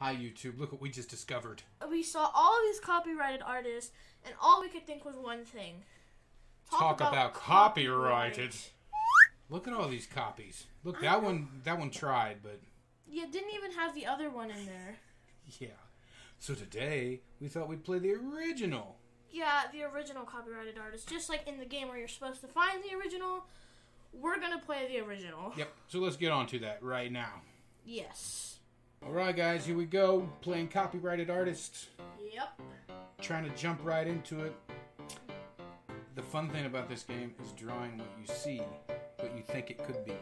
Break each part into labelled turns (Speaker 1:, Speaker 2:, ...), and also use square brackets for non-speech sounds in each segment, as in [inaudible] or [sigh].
Speaker 1: Hi, YouTube. Look what we just discovered.
Speaker 2: We saw all these copyrighted artists, and all we could think was one thing.
Speaker 1: Talk, about, copyrighted. Look at all these copies. Look, that one that one tried, but
Speaker 2: Yeah, didn't even have the other one in there.
Speaker 1: yeah. So today we thought we'd play the original.
Speaker 2: Yeah, the original copyrighted artist. Just like in the game where you're supposed to find the original, we're gonna play the original.
Speaker 1: Yep. So let's get on to that right now.
Speaker 2: Yes.
Speaker 1: All right, guys, here we go. Playing copyrighted artists.
Speaker 2: Yep.
Speaker 1: Trying to jump right into it. The fun thing about this game is drawing what you see, what you think it could be.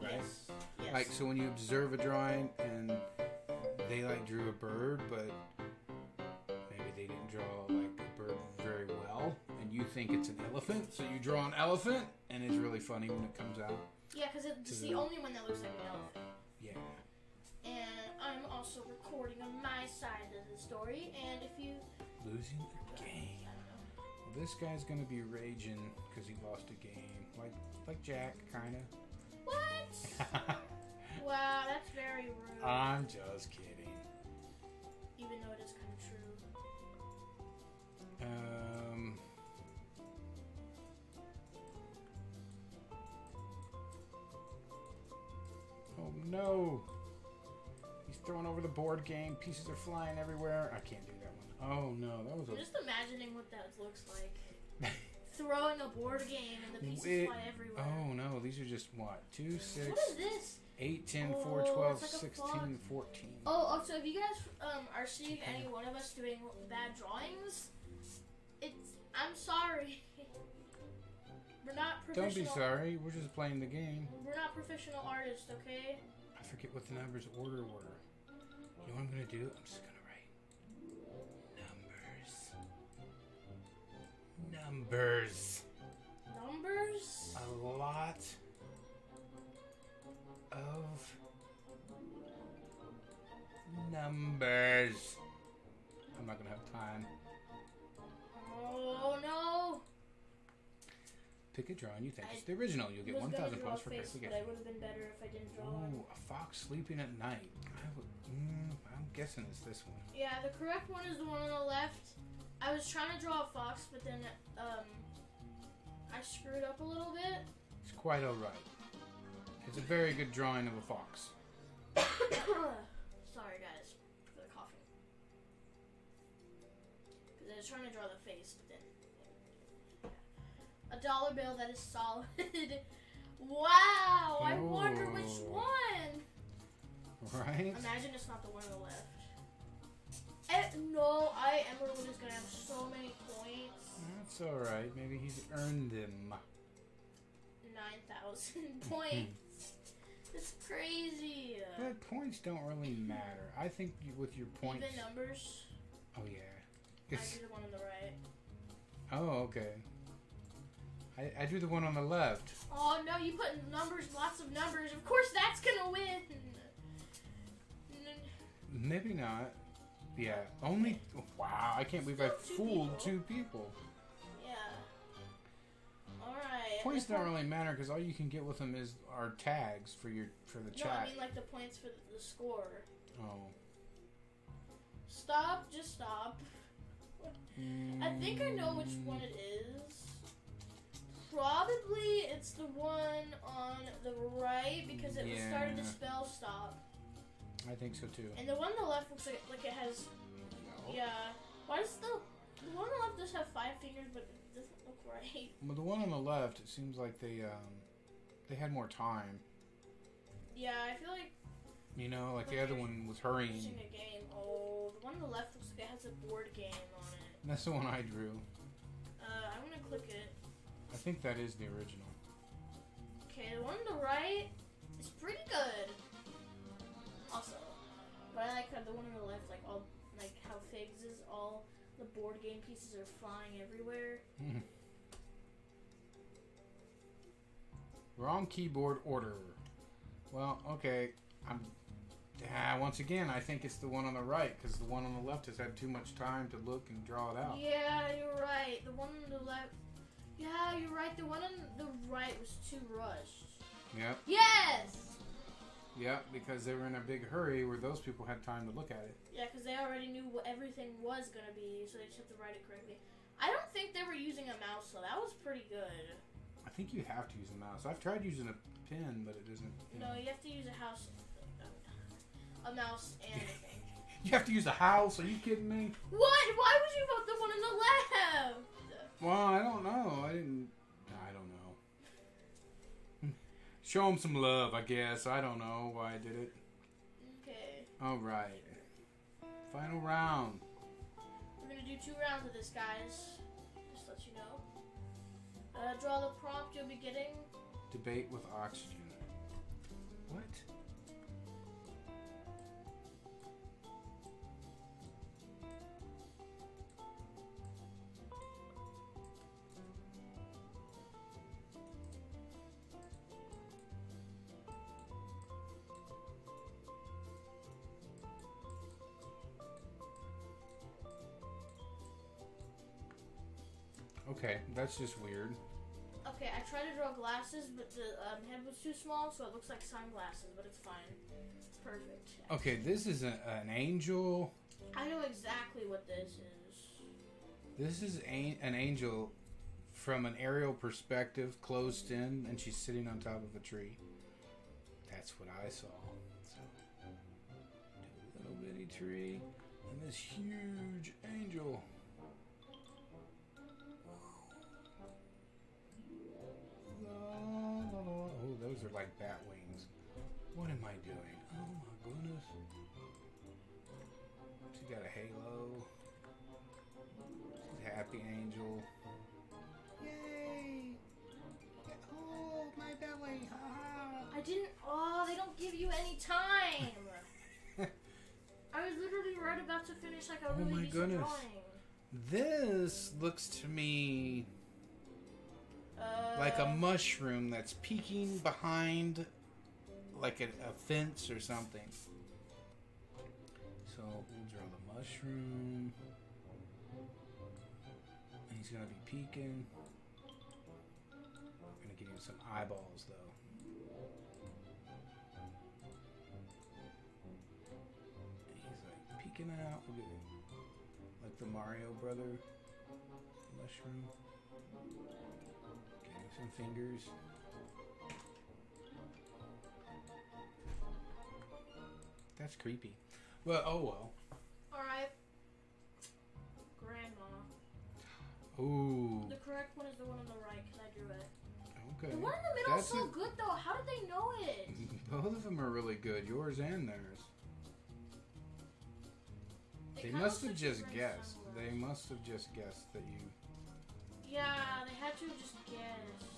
Speaker 1: Right?
Speaker 2: Yes. Yes.
Speaker 1: Like so when you observe a drawing and they like drew a bird, but maybe they didn't draw like a bird very well, and you think it's an elephant, so you draw an elephant, and it's really funny when it comes out.
Speaker 2: yeah, because it's the only one that looks like an elephant. On my side of the story. And if you,
Speaker 1: Losing the game. Well, this guy's gonna be raging because he lost a game, like like Jack, kind of.
Speaker 2: what? [laughs] wow, that's very rude.
Speaker 1: I'm just kidding. Throwing over the board game. Pieces are flying everywhere. I can't do that one. Oh no, that was
Speaker 2: I'm
Speaker 1: a.
Speaker 2: just imagining what that looks like. [laughs] Throwing a board game and the pieces
Speaker 1: It-
Speaker 2: fly everywhere.
Speaker 1: Oh no, these are just what? 2, 6,
Speaker 2: What is this?
Speaker 1: 8, 10, 4,
Speaker 2: Oh,
Speaker 1: 12,
Speaker 2: like
Speaker 1: 16, 14.
Speaker 2: Oh, also, if you guys um, are seeing any one of us doing bad drawings, it's I'm sorry. [laughs] We're not professional.
Speaker 1: Don't
Speaker 2: professional.
Speaker 1: be sorry, we're just playing the game.
Speaker 2: We're not professional artists, okay?
Speaker 1: I forget what the numbers order were. Do? I'm just gonna write numbers. Numbers.
Speaker 2: Numbers.
Speaker 1: A lot of numbers. I'm not gonna have time. Pick a drawing you think
Speaker 2: I
Speaker 1: is the original. You'll get 1,000 points for
Speaker 2: face, but I would have been better if I didn't draw.
Speaker 1: Ooh, a fox sleeping at night. I would, mm, I'm guessing it's this one.
Speaker 2: Yeah, the correct one is the one on the left. I was trying to draw a fox, but then um, I screwed up a little bit.
Speaker 1: It's quite alright. It's a very good drawing of a fox. [coughs]
Speaker 2: Sorry, guys, for the coughing. Because I was trying to draw the face, but then a dollar bill that is solid. [laughs] wow! I wonder which one.
Speaker 1: Right?
Speaker 2: Imagine it's not the one on the left. Eh, no, I Emerald is gonna have so many points.
Speaker 1: That's alright. Maybe he's earned them.
Speaker 2: Nine thousand [laughs] points. It's crazy.
Speaker 1: But points don't really matter. I think you, with your points.
Speaker 2: Even numbers.
Speaker 1: Oh, yeah.
Speaker 2: I do the one on the right.
Speaker 1: oh, okay. I, I drew the one on the left.
Speaker 2: Oh no, you put numbers, lots of numbers. Of course, that's gonna win.
Speaker 1: Maybe not. Yeah. Only. Wow. I can't believe I fooled
Speaker 2: people.
Speaker 1: two people.
Speaker 2: Yeah. All right.
Speaker 1: Points don't really matter because all you can get with them is our tags for your for the
Speaker 2: No,
Speaker 1: chat.
Speaker 2: I mean like the points for the, the score.
Speaker 1: oh.
Speaker 2: Stop. Just stop. I think I know which one it is. Probably it's the one on the right because it was started to spell stop,
Speaker 1: I think so too.
Speaker 2: and the one on the left looks like like it has
Speaker 1: No.
Speaker 2: yeah. Why does the the one on the left does have five fingers, but it doesn't look right?
Speaker 1: Well, the one on the left, it seems like they um they had more time.
Speaker 2: Yeah, I feel like
Speaker 1: You know, like the other one was hurrying.
Speaker 2: using a game. Oh, the one on the left looks like it has a board game on it.
Speaker 1: That's the one I drew.
Speaker 2: Uh, I'm gonna click it.
Speaker 1: I think that is the original.
Speaker 2: Okay, the one on the right is pretty good. Also, but I like how the one on the left, like all, like how Figgz is all the board game pieces are flying everywhere. [laughs]
Speaker 1: Wrong keyboard order. Well, okay. I'm. Ah, once again, I think it's the one on the right because the one on the left has had too much time to look and draw it out.
Speaker 2: Yeah, you're right. The one on the left. Yeah, you're right. The one on the right was too rushed.
Speaker 1: Yep.
Speaker 2: Yes.
Speaker 1: Yep, because they were in a big hurry where those people had time to look at it.
Speaker 2: Yeah, because they already knew what everything was gonna be, so they just have to write it correctly. I don't think they were using a mouse, so that was pretty good.
Speaker 1: I think you have to use a mouse. I've tried using a pen, but it doesn't. you
Speaker 2: No,
Speaker 1: know.
Speaker 2: you have to use a house, a mouse, and a [laughs] thing.
Speaker 1: You have to use a house. Are you kidding me?
Speaker 2: What? Why would you vote the one on the left?
Speaker 1: Well, I don't know. I didn't. I don't know. [laughs] Show him some love, I guess. I don't know why I did it.
Speaker 2: Okay,
Speaker 1: All right. Final round.
Speaker 2: we're gonna do two rounds of this, guys. Just to let you know. Uh, draw the prompt you'll be getting.
Speaker 1: Debate with oxygen. What? Okay, that's just weird.
Speaker 2: Okay, I tried to draw glasses, but the um, head was too small, so it looks like sunglasses, but it's fine. It's perfect.
Speaker 1: Okay, this is a, an angel.
Speaker 2: I know exactly what this is.
Speaker 1: This is a, an angel from an aerial perspective, closed in, and she's sitting on top of a tree. That's what I saw. So, little bitty tree and this huge angel. Those are like bat wings. What am I doing? Oh my goodness. She got a halo. She's a happy angel. Yay! Oh, my belly! Ha ha!
Speaker 2: I didn't. Oh, they don't give you any time. [laughs] I was literally right about to finish like a
Speaker 1: Oh
Speaker 2: really
Speaker 1: my
Speaker 2: decent
Speaker 1: goodness.
Speaker 2: drawing.
Speaker 1: This looks to me Like a mushroom that's peeking behind like a, a fence or something. So we'll draw the mushroom. And he's gonna be peeking. I'm gonna give him some eyeballs though. He's like peeking out. We'll like the Mario brother mushroom. Fingers. That's creepy. Well, oh well.
Speaker 2: Alright. Grandma.
Speaker 1: Ooh.
Speaker 2: The correct one is the one on the right because I drew it.
Speaker 1: Okay.
Speaker 2: The one in the middle is so
Speaker 1: a-
Speaker 2: good though. How did they know it? [laughs]
Speaker 1: Both of them are really good. Yours and theirs.
Speaker 2: It
Speaker 1: They must have just guessed.
Speaker 2: sunglasses.
Speaker 1: They must have just guessed that you.
Speaker 2: Yeah, they had to have just guessed.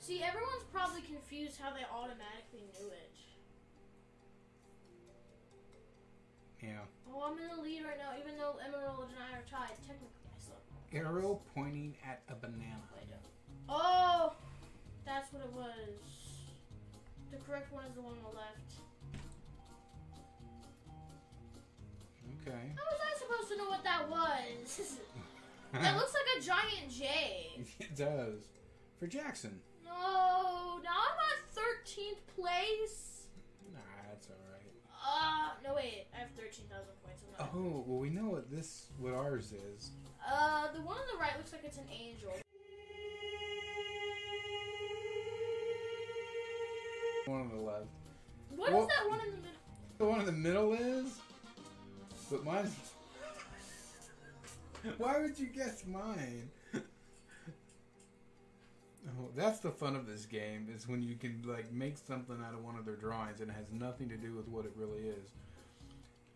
Speaker 2: See, everyone's probably confused how they automatically knew it.
Speaker 1: Yeah.
Speaker 2: Oh, I'm in the lead right now, even though Emerald and I are tied. Technically, I still.
Speaker 1: Arrow pointing at a banana.
Speaker 2: Oh, that's what it was. The correct one is the one on the left.
Speaker 1: Okay.
Speaker 2: How was I supposed to know what that was? [laughs] that [laughs] looks like a giant J.
Speaker 1: it does. For Jackson.
Speaker 2: No, now I'm at 13th place.
Speaker 1: Nah, that's alright.
Speaker 2: Uh, no wait, I have 13,000 points. I'm not.
Speaker 1: Oh, well, we know what this, what ours is.
Speaker 2: Uh, the one on the right looks like it's an angel.
Speaker 1: One on the left.
Speaker 2: What is
Speaker 1: Well-
Speaker 2: that one in the middle?
Speaker 1: The one in the middle is? But mine. Why would you guess mine? oh, that's the fun of this game is when you can like make something out of one of their drawings and it has nothing to do with what it really is.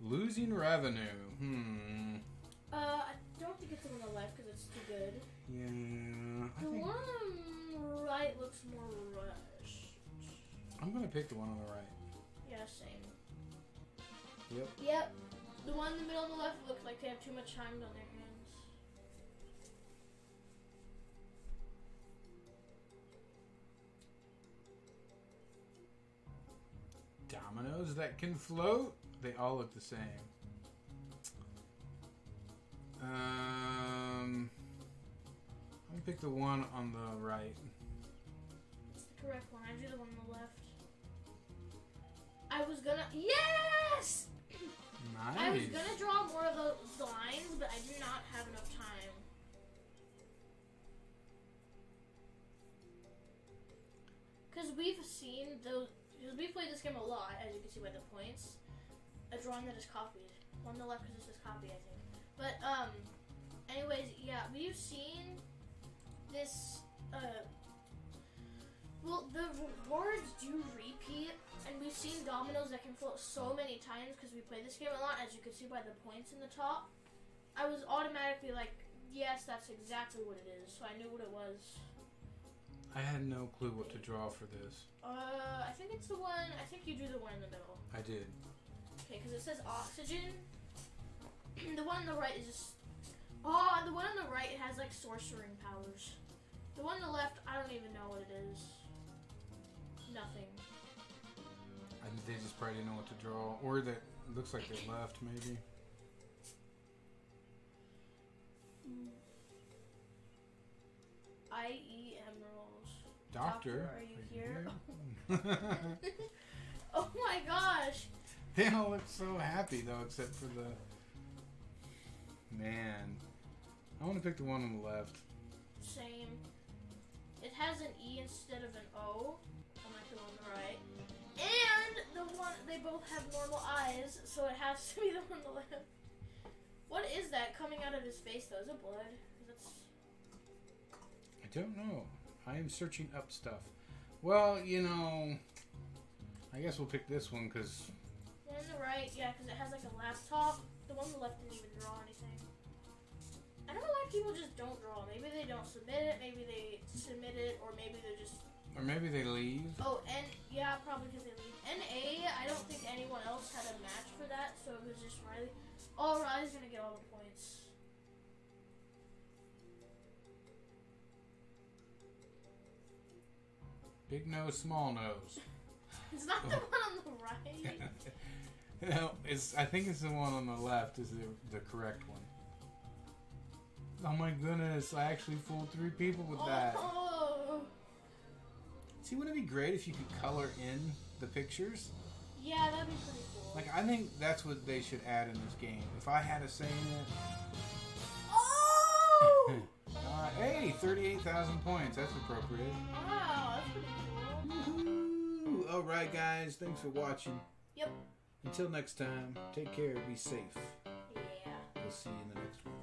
Speaker 1: Losing revenue. Hmm.
Speaker 2: Uh, I don't think it's the one on the left because it's too good.
Speaker 1: Yeah. I
Speaker 2: The
Speaker 1: think
Speaker 2: one on the right looks more rushed.
Speaker 1: I'm gonna pick the one on the right.
Speaker 2: Yeah, same.
Speaker 1: Yep.
Speaker 2: Yep. The one in the middle on the left looks like they have too much time on their
Speaker 1: That can float. They all look the same. Um, I'm gonna pick the one on the right.
Speaker 2: It's the correct one. I drew the one on the left. I was gonna. Yes!
Speaker 1: Nice.
Speaker 2: I was gonna draw more of those lines, but I do not have enough time. Because we've seen those. Because we played this game a lot, as you can see by the points. A drawing that is copied. One On the left, because this is copy, I think. But, um, anyways, yeah, we've seen this, uh, well, the rewards do repeat, and we've seen dominoes that can float so many times because we play this game a lot, as you can see by the points in the top. I was automatically like, yes, that's exactly what it is, so I knew what it was.
Speaker 1: I had no clue what to draw for this.
Speaker 2: Uh, I think it's the one, I think you drew the one in the middle.
Speaker 1: I did.
Speaker 2: Okay, because it says oxygen. [clears throat] the one on the right is just. Oh, the one on the right has like sorcering powers. The one on the left, I don't even know what it is. Nothing.
Speaker 1: I, they just probably didn't know what to draw, or that looks like they left maybe.
Speaker 2: Emeralds.
Speaker 1: Doctor,
Speaker 2: Doctor, are you here? [laughs] [laughs] oh my gosh!
Speaker 1: they all look so happy though, except for the man. I want to pick the one on the left.
Speaker 2: Same. It has an E instead of an O, unlike the one on the right. And the one they both have normal eyes, so it has to be [laughs] the one on the left. What is that coming out of his face though? Is it blood? That's
Speaker 1: I don't know. I am searching up stuff. Well, you know, I guess we'll pick this one because
Speaker 2: one on the right, yeah, because it has like a laptop. The one on the left didn't even draw anything. I don't know why people just don't draw. Maybe they don't submit it. Maybe they submit it, or maybe they're just
Speaker 1: or maybe they leave.
Speaker 2: Oh, and yeah, probably because they leave. NA, I don't think anyone else had a match for that, so it was just Riley. Oh, Riley's gonna get all the points.
Speaker 1: Big nose, small nose.
Speaker 2: It's not the oh. one on the right. [laughs]
Speaker 1: no, it's. I think it's the one on the left is the the correct one. Oh my goodness! I actually fooled three people with that.
Speaker 2: Oh,
Speaker 1: See, wouldn't it be great if you could color in the pictures?
Speaker 2: yeah, that'd be pretty cool.
Speaker 1: Like, I think that's what they should add in this game. If I had a say in it.
Speaker 2: oh! [laughs]
Speaker 1: Uh, hey, 38,000 points. That's appropriate.
Speaker 2: wow, that's pretty cool.
Speaker 1: Woohoo! All right, guys. Thanks for watching.
Speaker 2: Yep.
Speaker 1: Until next time, take care. Be safe.
Speaker 2: Yeah.
Speaker 1: We'll see you in the next one.